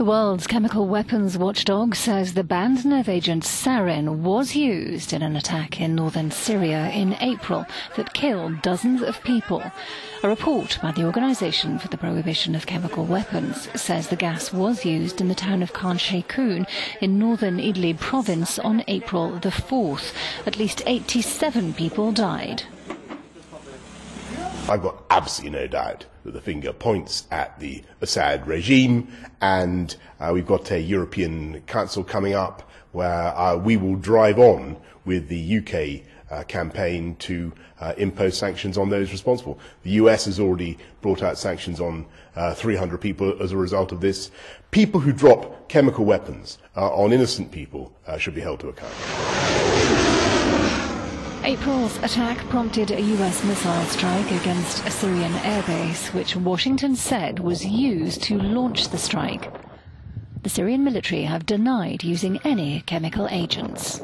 The world's chemical weapons watchdog says the banned nerve agent sarin was used in an attack in northern Syria in April that killed dozens of people. A report by the Organization for the Prohibition of Chemical Weapons says the gas was used in the town of Khan Sheikhoun in northern Idlib province on April the 4th. At least 87 people died. I've got absolutely no doubt that the finger points at the Assad regime, and uh, we've got a European Council coming up where uh, we will drive on with the UK uh, campaign to uh, impose sanctions on those responsible. The US has already brought out sanctions on uh, 300 people as a result of this. People who drop chemical weapons uh, on innocent people should be held to account. April's attack prompted a US missile strike against a Syrian airbase, which Washington said was used to launch the strike. The Syrian military have denied using any chemical agents.